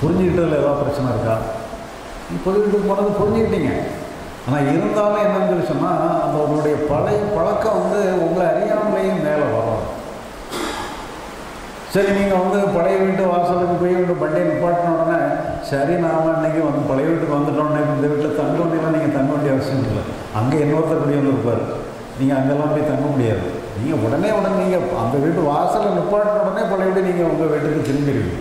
புரிஞ்சுக்கிட்டதில் ஏதாவது பிரச்சனை இருக்கா? புது வீட்டுக்கு போனது புரிஞ்சுக்கிட்டீங்க. ஆனால் இருந்தாலும் என்னன்னு சொல்லி சொன்னால் அந்த உங்களுடைய பழைய பழக்கம் வந்து உங்களை அறியாமலேயும் மேலே வரும். சரி நீங்கள் வந்து பழைய வீட்டு வாசலுக்கு போய் வீட்டு பண்டையை நிப்பாட்டின உடனே சரி நாம் இன்றைக்கி வந்து பழைய வீட்டுக்கு வந்துட்டோன்னே இந்த வீட்டில் தங்க வேண்டியெல்லாம் நீங்கள் தங்க வேண்டிய அவசியம் இல்லை. அங்கே இன்னொருத்தர் குடி வந்திருப்பார் நீங்கள் அங்கெல்லாம் போய் தங்க முடியாது. நீங்கள் உடனே உடனே நீங்கள் அந்த வீட்டு வாசலில் நிப்பாட்டின உடனே பழைய வீடு நீங்கள் உங்கள் வீட்டுக்கு திரும்பிடுவீங்க.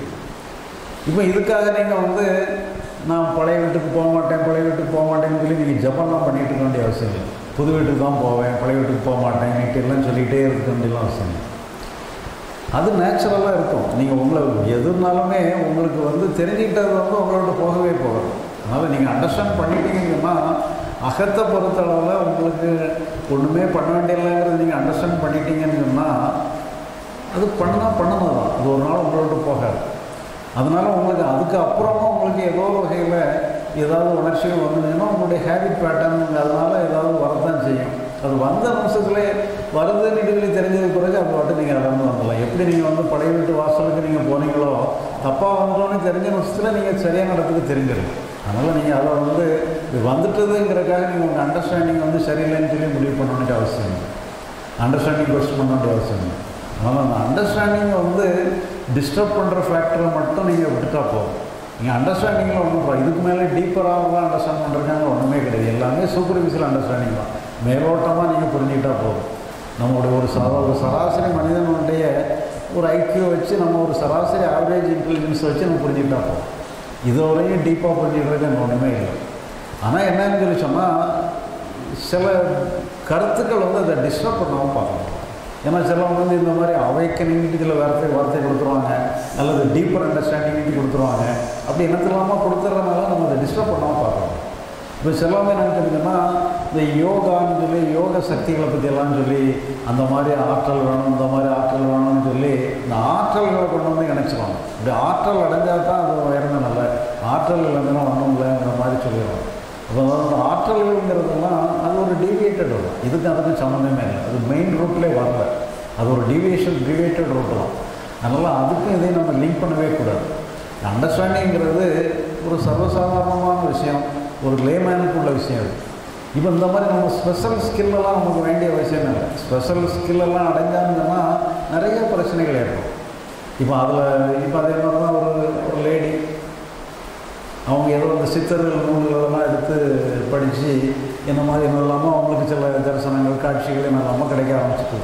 இப்போ இதுக்காக நீங்கள் வந்து நான் பழைய வீட்டுக்கு போக மாட்டேன் பழைய வீட்டுக்கு போக மாட்டேன்னு சொல்லி நீங்கள் ஜப்பம்லாம் பண்ணிட்டு இருக்க வேண்டிய அவசியம் இல்லை. புது வீட்டுக்கு தான் போவேன் பழைய வீட்டுக்கு போக மாட்டேன் நீட்டு எல்லாம் சொல்லிகிட்டே இருக்க வேண்டியலாம் அவசியம் இல்லை. அது நேச்சுரலாக இருக்கும். நீங்கள் உங்களை எதுனாலுமே உங்களுக்கு வந்து தெரிஞ்சுக்கிட்டது வந்து உங்களோட போகவே போகாது. அதனால் நீங்கள் அண்டர்ஸ்டாண்ட் பண்ணிட்டீங்கன்னா அகத்தை பொறுத்தளவில் உங்களுக்கு ஒன்றுமே பண்ண வேண்டியதில்லைங்கிறது நீங்கள் அண்டர்ஸ்டாண்ட் பண்ணிட்டீங்கன்னு சொன்னால் அது பண்ணால் பண்ணணும். தான் அது ஒரு நாள் உங்களோட அதனால் உங்களுக்கு அதுக்கு அப்புறமும் உங்களுக்கு ஏதோ ஒரு வகையில் ஏதாவது உணர்ச்சிகள் வந்துச்சுன்னா உங்களுடைய ஹேபிட் பேட்டர்ன் அதனால் ஏதாவது வரத்தான் செய்யும். அது வந்த நிமிஷத்துலேயே வருதுன்னு சொல்லி தெரிஞ்சதுக்கு பிறகு அது பாட்டு நீங்கள் நடந்து வந்துடலாம். எப்படி நீங்கள் வந்து பழைய வீட்டு வாசலுக்கு நீங்கள் போனீங்களோ தப்பாக வந்துட்டோன்னு தெரிஞ்ச நிமிஷத்தில் நீங்கள் சரியான இடத்துக்கு தெரிஞ்சிடும் அதனால் நீங்கள் அதை வந்து இது வந்துட்டதுங்கிறக்காக நீங்கள் உங்கள் அண்டர்ஸ்டாண்டிங் வந்து சரியில்லைன்னு சொல்லி முடிவு பண்ண வேண்டிய அவசியம் அண்டர்ஸ்டாண்டிங் கொஸ்டின் பண்ண வேண்டிய அவசியம் அதனால் அந்த அண்டர்ஸ்டாண்டிங் வந்து டிஸ்டர்ப் பண்ணுற ஃபேக்டரை மட்டும் நீங்கள் விட்டுட்டா போதும். நீங்கள் அண்டர்ஸ்டாண்டிங்கில் ஒன்றும் இதுக்கு மேலே டீப்பராகலாம் அண்டர்ஸ்டாண்ட் பண்ணுறதுக்காங்க ஒன்றுமே கிடையாது. எல்லாமே சூப்பர்ஃபிஷியல் அண்டர்ஸ்டாண்டிங் தான். மேலோட்டமாக நீங்கள் புரிஞ்சுக்கிட்டா போதும். நம்மளுடைய ஒரு சரா ஒரு சராசரி மனிதனுடைய ஒரு ஐக்கியம் வச்சு நம்ம ஒரு சராசரி ஆவரேஜ் இன்டெலிஜென்ஸ் வச்சு நம்ம புரிஞ்சுக்கிட்டா போதும். இதுவரையும் டீப்பாக புரிஞ்சுக்கிறதுக்கு எனக்கு ஒன்றுமே இல்லை. ஆனால் என்னன்னு சொல்லி சொன்னால் சில கருத்துக்கள் வந்து அதை டிஸ்டர்ப் பண்ணாமல் பார்க்கணும். ஏன்னா சிலவங்க வந்து இந்த மாதிரி அவைக்கனிங்ட்டு சில வார்த்தை வார்த்தை கொடுத்துருவாங்க. நல்லது டீப்பர் அண்டர்ஸ்டாண்டிங்ட்டு கொடுத்துருவாங்க. அப்படி என்னத்திலாமா கொடுத்துறதுனால நம்ம அதை டிஸ்டர்ப் பண்ணாமல் பார்க்கணும். இப்போ சிலவங்க என்ன தெரிஞ்சுன்னா இந்த யோகான்னு சொல்லி யோக சக்திகளை பற்றியெல்லாம் சொல்லி அந்த மாதிரி ஆற்றல் வேணும் இந்த மாதிரி ஆற்றல் வேணும்னு சொல்லி இந்த ஆற்றல்களை கொண்டு வந்து இணைச்சிருவாங்க இப்படி ஆற்றல் அடைஞ்சால் தான் அது உயர்ந்த நல்ல ஆற்றல் இல்லைன்னா ஒன்றும் இல்லைங்கிற மாதிரி சொல்லிடுவாங்க. அப்போ அந்த ஆற்றல்கள்ங்கிறதெல்லாம் அது ஒரு டீவியேட்டட் வரும் இதுக்கு அதுக்கும் சம்மந்தமே இல்லை. அது மெயின் ரூட்லேயே வரல. அது ஒரு டீவியேஷன் டீவியேட்டட் ரூட் தான். அதனால் அதுக்கும் இதையும் நம்ம லிங்க் பண்ணவே கூடாது. அண்டர்ஸ்டாண்டிங்கிறது ஒரு சர்வசாதாரணமான விஷயம். ஒரு லேமேனுக்கு உள்ள விஷயம் அது. இப்போ இந்த மாதிரி நம்ம ஸ்பெஷல் ஸ்கில்லெல்லாம் நமக்கு வேண்டிய அவசியம் இல்லை. ஸ்பெஷல் ஸ்கில்லெல்லாம் அடைஞ்சாங்கன்னா நிறைய பிரச்சனைகள் ஏற்படும். இப்போ அதில் இப்போ அதே மாதிரி தான் ஒரு ஒரு லேடி அவங்க ஏதோ அந்த சித்தர்கள் நூல்களெல்லாம் எடுத்து படித்து இந்த மாதிரி என்னெல்லாமோ அவங்களுக்கு சில தரிசனங்கள் காட்சிகள் என்னெல்லாமோ கிடைக்க ஆரம்பிச்சிட்டு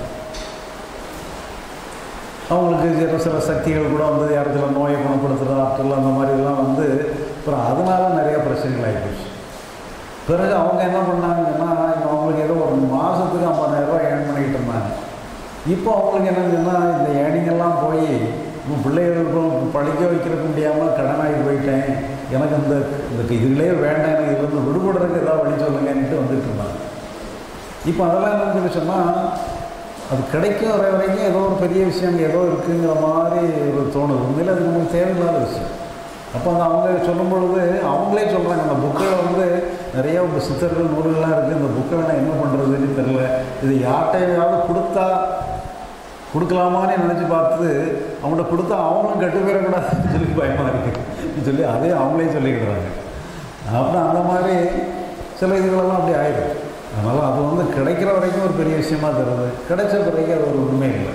அவங்களுக்கு சில சில சக்திகள் கூட வந்து இடத்துல நோயை குணப்படுத்துகிற ஆற்றல் அந்த மாதிரிலாம் வந்து அப்புறம் அதனால நிறைய பிரச்சனைகள் ஆகிப்போச்சு பிறகு அவங்க என்ன பண்ணாங்கன்னா இப்போ அவங்களுக்கு ஏதோ ஒரு மாதத்துக்கு ஐம்பதாயிரரூபா ஏர்ன் பண்ணிக்கிட்டு இருந்தாங்க. இப்போ அவங்களுக்கு என்னங்கன்னா இந்த ஏர்னிங்கெல்லாம் போய் பிள்ளைகளுக்கும் படிக்க வைக்கிறதுக்கு முடியாமல் கடனாகி போயிட்டேன். எனக்கு இந்த இந்த இதுலேயே வேண்டாம் எனக்கு இதுலேருந்து விடுபடுறதுக்கு ஏதாவது வழி சொல்லுங்கன்ட்டு வந்துட்டு இருந்தாங்க. இப்போ அதெல்லாம் என்னன்னு சொல்லி சொன்னால் அது கிடைக்கும் வர வரைக்கும் ஏதோ ஒரு பெரிய விஷயம் ஏதோ இருக்குங்கிற மாதிரி ஒரு தோணுது. உண்மையில் அது நமக்கு தேவையில்லாத விஷயம். அப்போ அந்த அவங்க சொல்லும் பொழுது அவங்களே சொல்கிறாங்க அந்த புக்கில் வந்து நிறைய சித்தர்கள் நூல்கள்லாம் இருக்குது இந்த புக்கை வேணால் என்ன பண்ணுறதுன்னு தெரில இது யார்கிட்டையாவது கொடுத்தா கொடுக்கலாமான்னு நினச்சி பார்த்து அவங்கள்ட்ட கொடுத்தா அவங்களும் கெட்டு போயிடக்கூடாதுன்னு சொல்லி பயமாக இருக்குது சொல்லி அதே அவங்களே சொல்லிக்கிறாங்க அப்புறம் அந்த மாதிரி சில இதுகளெல்லாம் அப்படி ஆயிடும் அதனால் அது வந்து கிடைக்கிற வரைக்கும் ஒரு பெரிய விஷயமா தருது கிடைச்ச பிறகு அது ஒரு உண்மை இல்லை.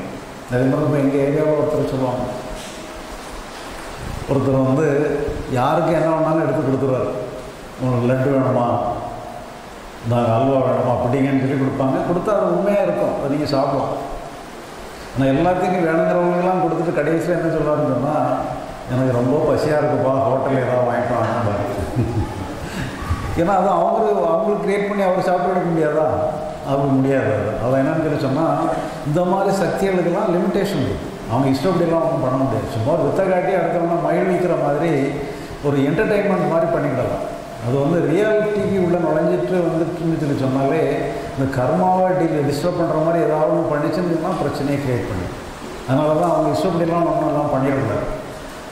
அதே மாதிரி இப்போ எங்கள் ஏரியாவில் ஒருத்தர் சொல்லுவாங்க. ஒருத்தர் வந்து யாருக்கு என்ன வேணாலும் எடுத்து கொடுத்துருவார். உங்களுக்கு லட்டு வேணுமா? நான் அல்வா வேணுமா? அப்படிங்கன்னு சொல்லி கொடுப்பாங்க. கொடுத்தா அது உண்மையாக இருக்கும். அதை நீங்கள் சாப்பிடலாம். நான் எல்லாத்துக்கும் வேணுங்கிறவங்களுக்குலாம் கொடுத்துட்டு கடைசியில் என்ன சொல்கிறாருன்னு சொன்னால் எனக்கு ரொம்ப பசியாக இருக்குப்பா ஹோட்டலில் ஏதாவது வாங்கிட்டு வாங்க ஏன்னா அது அவங்க அவங்களுக்கு க்ரியேட் பண்ணி அவர் சாப்பிட எடுக்க முடியாதா? அவருக்கு முடியாது அது. அதை என்னன்னு சொல்லி சொன்னால் இந்த மாதிரி சக்திகளுக்கெல்லாம் லிமிட்டேஷன் இருக்குது அவங்க இஷ்டப்படியெல்லாம் ஒன்றும் பண்ண முடியாது. சும்மா ஒரு வித்தை காட்டி அடுத்தவங்க மகிழ்விக்கிற மாதிரி ஒரு என்டர்டெயின்மெண்ட் மாதிரி பண்ணிக்கிடலாம் அது வந்து ரியாலிட்டிக்கு உள்ளே நுழைஞ்சிட்டு வந்துட்டுன்னு சொல்லி சொன்னாலே இந்த கர்மாவை டீல் டிஸ்டர்ப் பண்ணுற மாதிரி ஏதாவது ஒன்று பண்ணிச்சுன்னா பிரச்சனையை க்ரியேட் பண்ணி. அதனால தான் அவங்க இஷ்டப்படியெல்லாம் ஒன்றும் எல்லாம் பண்ணிடக்கூடாது.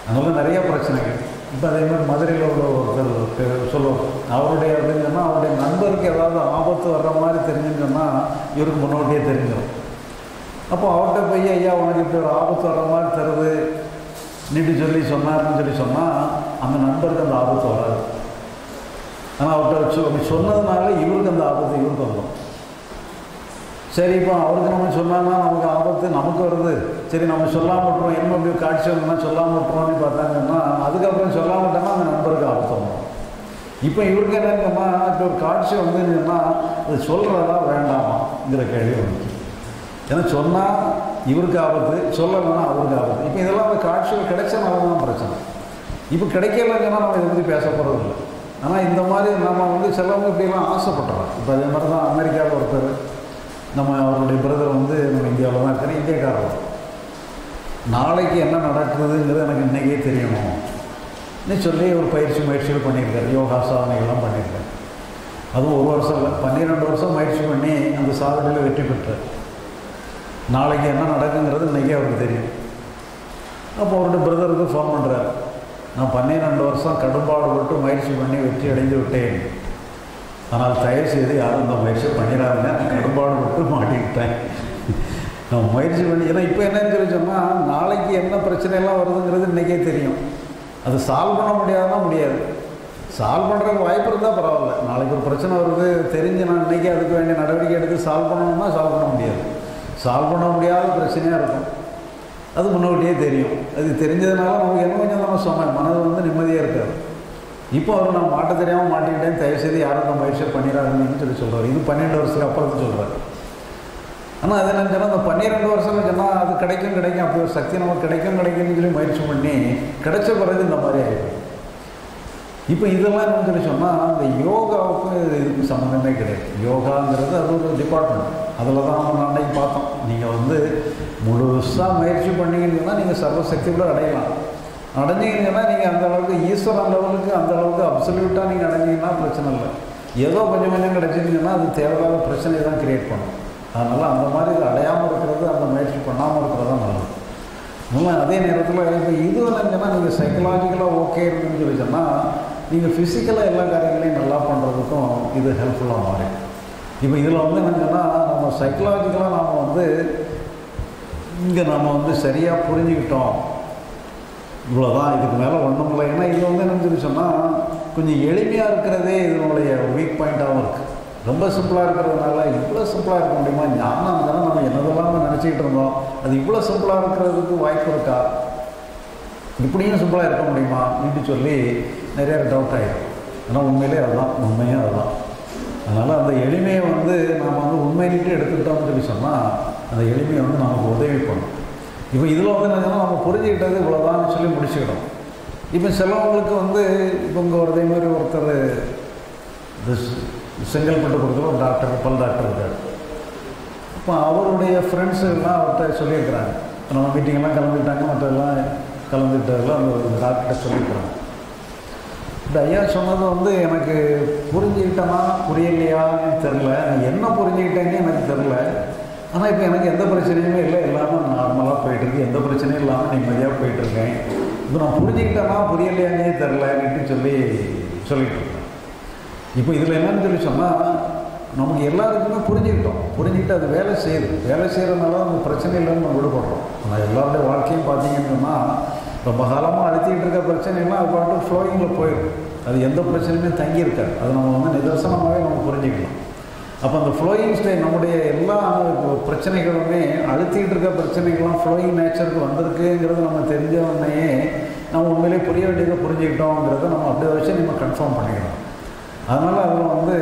அதனால நிறைய பிரச்சனைகள். இப்போ அதே மாதிரி மதுரையில் உள்ள ஒருத்தர் சொல்லுவோம் அவருடைய அப்படின்னு சொன்னால் அவருடைய நண்பருக்கு ஏதாவது ஆபத்து வர்ற மாதிரி தெரிஞ்சுன்னு சொன்னால் இவருக்கு முன்னோட்டியே தெரிஞ்சிடும் அப்போ அவர்கிட்ட போய் ஐயா உனக்கு இப்படி ஒரு ஆபத்து வர்ற மாதிரி தருது. நீட்டு சொல்லி சொன்னார்னு சொல்லி சொன்னால் அந்த நண்பருக்கு அந்த ஆபத்து வராது. ஆனால் அவர்கிட்ட சொ- அப்படி சொன்னதுனால இவருக்கு அந்த ஆபத்து இவருக்கு வந்துடும் சரி இப்போ அவருக்கு நம்ம சொன்னான்னா நமக்கு ஆபத்து நமக்கு வருது. சரி நம்ம சொல்லாமல் விட்டுறோம் என்ன அப்படி காட்சி வந்தோம்னா சொல்லாமல் விட்டுறோம்னு பார்த்தாங்கன்னா அதுக்கப்புறம் சொல்லாமல் விட்டோம்னா அந்த நண்பருக்கு ஆபத்து இப்போ இவருக்கு என்னங்கம்மா இப்போ ஒரு காட்சி வந்துன்னா அது சொல்கிறதா வேண்டாமாங்கிற கேள்வி வந்து ஏன்னா சொன்னால் இவருக்கு ஆபத்து சொல்லலைன்னா அவருக்கு ஆபத்து. இப்போ இதெல்லாம் அந்த காட்சிகள் கிடைச்சனால தான் பிரச்சனை. இப்போ கிடைக்கலங்கன்னா நம்ம இதை பற்றி பேச போகிறது இல்லை ஆனால் இந்த மாதிரி நம்ம வந்து சிலவங்க இப்படிலாம் ஆசைப்பட்றோம் இப்போ அதே மாதிரி தான் அமெரிக்காவில் ஒருத்தர் நம்ம அவருடைய பிரதர் வந்து நம்ம இந்தியாவில் தான் இருக்கிற இந்தியக்காரர். நாளைக்கு என்ன நடக்குதுங்கிறது எனக்கு இன்றைக்கே தெரியணும். நீ சொல்லி ஒரு பயிற்சி முயற்சிகள் பண்ணியிருக்காரு யோகா சாதனைகள்லாம் பண்ணியிருக்காரு. அதுவும் ஒரு வருஷம் இல்லை பன்னிரெண்டு வருஷம் முயற்சி பண்ணி அந்த சாதனையில் வெற்றி பெற்றார். நாளைக்கு என்ன நடக்குங்கிறது இன்றைக்கே அவருக்கு தெரியும். அப்போ அவருடைய பிரதருக்கு ஃபோன் பண்ணுறாரு நான் பன்னிரெண்டு வருஷம் கடும்பாடுபட்டு முயற்சி பண்ணி வெற்றி அடைந்து விட்டேன். ஆனால் தயவு செய்து யாரும் இந்த முயற்சி பண்ணிடாதுங்க. கடும்பாடு மட்டும் மாட்டிக்கிட்டேன். நான் முயற்சி பண்ணி ஏன்னா இப்போ என்னன்னு சொல்லி சொன்னால் நாளைக்கு என்ன பிரச்சனையெல்லாம் வருதுங்கிறது இன்றைக்கே தெரியும். அது சால்வ் பண்ண முடியாதுன்னா முடியாது. சால்வ் பண்ணுறதுக்கு வாய்ப்பு இருந்தால் பரவாயில்ல. நாளைக்கு ஒரு பிரச்சனை வருது தெரிஞ்சு நான் இன்றைக்கி அதுக்கு வேண்டிய நடவடிக்கை எடுத்து சால்வ் பண்ணணும்னா சால்வ் பண்ண முடியாது. சால்வ் பண்ண முடியாத பிரச்சனையாக இருக்கும். அது முன்னோட்டியே தெரியும். அது தெரிஞ்சதுனால நமக்கு என்ன கொஞ்சம் நம்ம சொன்னேன். மனது வந்து நிம்மதியாக இருக்காது. இப்போ அவர் நான் மாட்ட தெரியாமல் மாட்டிக்கிட்டேன் தயவுசெய்து யாரும் நம்ம முயற்சி பண்ணிடாதுன்னு சொல்லி சொல்கிறார் இது பன்னெண்டு வருஷத்துக்கு அப்புறம் சொல்கிறார் ஆனால் அது என்ன சொன்னால் அந்த பன்னிரெண்டு வருஷம்னு சொன்னால் அது கிடைக்கும் கிடைக்கும் அப்படி ஒரு சக்தி நமக்கு கிடைக்கும் கிடைக்கும்னு சொல்லி முயற்சி பண்ணி கிடைச்ச பிறகு இந்த மாதிரி ஆகிடும் இப்போ இதெல்லாம் என்னன்னு சொல்லி சொன்னால் இந்த யோகாவுக்கும் இதுக்கு சம்மந்தமே கிடையாது. யோகாங்கிறது அது ஒரு டிபார்ட்மெண்ட் அதில் தான் நம்ம அன்னைக்கு பார்த்தோம். நீங்கள் வந்து முழுசாக முயற்சி பண்ணீங்கன்னா நீங்கள் சர்வசக்தி கூட அடையலாம். அடைஞ்சிங்கன்னா நீங்கள் அந்த அளவுக்கு ஈஸ்வரன் லெவலுக்கு அந்த அளவுக்கு அப்சல்யூட்டாக நீங்கள் அடைஞ்சிங்கன்னா பிரச்சனை இல்லை. ஏதோ கொஞ்சம் கொஞ்சம் கிடச்சிங்கன்னா அது தேவையில்லாத பிரச்சனையை தான் கிரியேட் பண்ணும். அதனால் அந்த மாதிரி இது அடையாமல் இருக்கிறது அந்த முயற்சி பண்ணாமல் இருக்கிறது தான் நல்லது. இன்னும் அதே நேரத்தில் இப்போ இது இல்லைங்கன்னா நீங்கள் சைக்கலாஜிக்கலாக ஓகே இருக்குன்னு சொல்லி சொன்னால் நீங்கள் ஃபிசிக்கலாக எல்லா காரியங்களையும் நல்லா பண்ணுறதுக்கும் இது ஹெல்ப்ஃபுல்லாக மாறி இப்போ இதில் வந்து என்னங்கன்னா நம்ம சைக்கலாஜிக்கலாக நாம் வந்து இங்கே நம்ம வந்து சரியாக புரிஞ்சுக்கிட்டோம். இவ்வளோதான் இதுக்கு மேலே ஒன்றும் இல்லை. ஏன்னா இது வந்து என்னன்னு சொல்லி சொன்னால் கொஞ்சம் எளிமையாக இருக்கிறதே இதனுடைய வீக் பாயிண்ட்டாகவும் இருக்குது ரொம்ப சிம்பிளாக இருக்கிறதுனால இவ்வளோ சிம்பிளாக இருக்க முடியுமா? ஞானம் இருந்தாலும் நம்ம என்னதெல்லாம் நினச்சிக்கிட்டு இருந்தோம். அது இவ்வளோ சிம்பிளாக இருக்கிறதுக்கு வாய்ப்பு இருக்கா? இப்படியும் சிம்பிளாக இருக்க முடியுமா? அப்படின்னு சொல்லி நிறைய டவுட் ஆகிடும் ஆனால் உண்மையிலே அதுதான். உண்மையும் அதுதான். அதனால் அந்த எளிமையை வந்து நாம் வந்து உண்மையிலேயே எடுத்துக்கிட்டோம்னு சொல்லி சொன்னால் அந்த எளிமையை வந்து நமக்கு உதவி பண்ணும். இப்போ இதில் வந்து என்னன்னா நம்ம புரிஞ்சுக்கிட்டது இவ்வளோதான்னு சொல்லி முடிச்சுக்கிட்டோம். இப்போ சிலவங்களுக்கு வந்து இப்போ இங்கே ஒரு மாதிரி ஒருத்தர் இந்த செ- செங்கல்பட்டு கொடுக்குற ஒரு டாக்டர் பல் டாக்டர் இருக்கார். இப்போ அவருடைய ஃப்ரெண்ட்ஸு எல்லாம் அவர்கிட்ட சொல்லியிருக்கிறாங்க. இப்போ நம்ம மீட்டிங்கெல்லாம் கலந்துக்கிட்டாங்க மற்றெல்லாம் கலந்துக்கிட்டதெல்லாம் அந்த டாக்டர்கிட்ட சொல்லியிருக்கிறாங்க. இந்த ஐயா சொன்னது வந்து எனக்கு புரிஞ்சுக்கிட்டேனா புரியலையான்னு தெரில நான் என்ன புரிஞ்சுக்கிட்டேன்னு எனக்கு தெரில ஆனால் இப்போ எனக்கு எந்த பிரச்சனையுமே இல்லை. எல்லாமே நார்மலாக போயிட்டுருக்கு எந்த பிரச்சனையும் இல்லாமல் நிம்மதியாக போயிட்டுருக்கேன் இப்போ நான் புரிஞ்சுக்கிட்டேன்னா புரியலையானே தெரிலன்னுட்டு சொல்லி சொல்லிட்டு இருக்கேன் இப்போ இதில் என்னன்னு சொல்லி சொன்னால் நமக்கு எல்லாருக்குமே புரிஞ்சுக்கிட்டோம். புரிஞ்சுக்கிட்டு அது வேலை செய்யுது. வேலை செய்கிறதுனால நமக்கு பிரச்சனை இல்லைன்னு நம்ம விடுபடுறோம். ஆனால் எல்லாருடைய வாழ்க்கையும் பார்த்தீங்கன்னு சொன்னால் ரொம்ப காலமாக அழுத்திக்கிட்டு இருக்க பிரச்சனைலாம் அது பாட்டு ஃப்ளோயிங்கில் போயிடும். அது எந்த பிரச்சனையுமே தங்கியிருக்காது அது நம்ம வந்து நிதர்சனமாகவே நம்ம புரிஞ்சுக்கலாம் அப்போ அந்த ஃப்ளோயிங் ஸ்டைல் நம்முடைய எல்லா பிரச்சனைகளுமே அழுத்திக்கிட்டு இருக்க பிரச்சனைகள்லாம் ஃப்ளோயிங் நேச்சருக்கு வந்திருக்குங்கிறது நம்ம தெரிஞ்ச நம்ம உண்மையிலே புரிய வேண்டியதை புரிஞ்சுக்கிட்டோங்கிறத நம்ம அப்படியே வச்சு நம்ம கன்ஃபார்ம் பண்ணிக்கலாம் அதனால் அதில் வந்து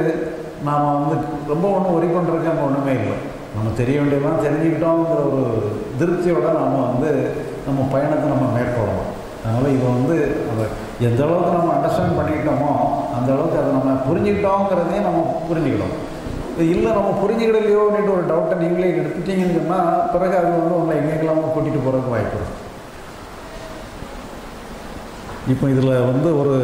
நாம் வந்து ரொம்ப ஒன்றும் ஒரி பண்ணுறதுக்கு அங்கே ஒன்றுமே இல்லை. நம்ம தெரிய வேண்டியதெல்லாம் தெரிஞ்சுக்கிட்டோங்கிற ஒரு திருப்தியோட நாம் வந்து நம்ம பயணத்தை நம்ம மேற்கொள்ளலாம். அதனால் இதை வந்து அதை எந்த அளவுக்கு நம்ம அண்டர்ஸ்டாண்ட் பண்ணிக்கிட்டோமோ அந்த அளவுக்கு அதை நம்ம புரிஞ்சுக்கிட்டோங்கிறதையும் நம்ம புரிஞ்சுக்கிட்டோம் இது இல்லை நம்ம புரிஞ்சுக்கிடலையோ அப்படின்ட்டு ஒரு டவுட்டை நீங்களே எடுத்துட்டீங்கன்னு சொன்னால் பிறகு அது வந்து உங்களை எங்கெங்கெல்லாமோ கூட்டிகிட்டு போகிறதுக்கு வாய்ப்பு இப்போ இதில் வந்து ஒரு